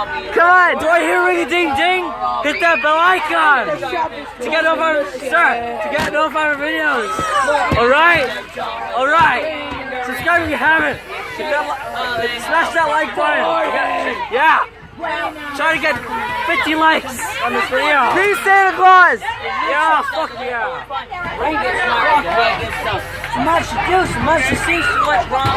Come on. Do I hear ring a ding ding? Hit that bell icon to get notified. Sir, to get notified of videos. All right, all right. Subscribe if you haven't. Smash that like button. Yeah. Try to get 50 likes on this video. Please, Santa Claus. Yeah, fuck yeah. Too much to do, so much to see, so much wrong.